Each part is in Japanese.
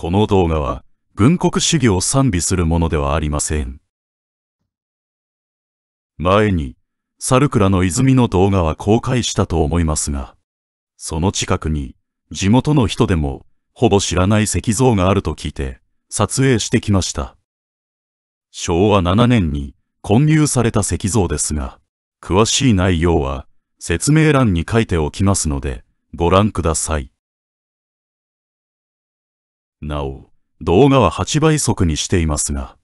この動画は、軍国主義を賛美するものではありません。前に、猿倉の泉の動画は公開したと思いますが、その近くに、地元の人でも、ほぼ知らない石像があると聞いて、撮影してきました。昭和7年に混入された石像ですが、詳しい内容は説明欄に書いておきますので、ご覧ください。なお、動画は8倍速にしていますが、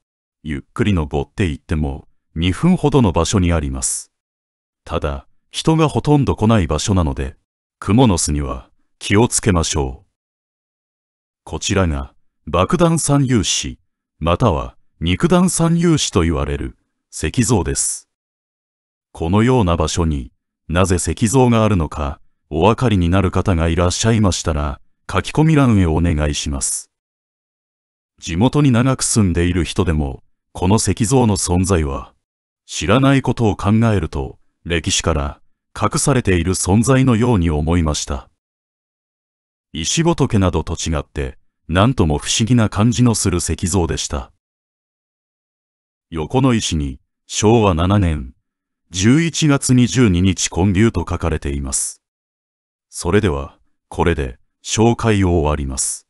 ゆっくり登っていっても2分ほどの場所にあります。ただ、人がほとんど来ない場所なので、クモの巣には気をつけましょう。こちらが爆弾三粒子、または肉弾三粒子と言われる石像です。このような場所になぜ石像があるのかお分かりになる方がいらっしゃいましたら書き込み欄へお願いします。地元に長く住んでいる人でもこの石像の存在は知らないことを考えると歴史から隠されている存在のように思いました。石仏などと違って何とも不思議な感じのする石像でした。横の石に昭和7年11月22日建立と書かれています。それでは、これで紹介を終わります。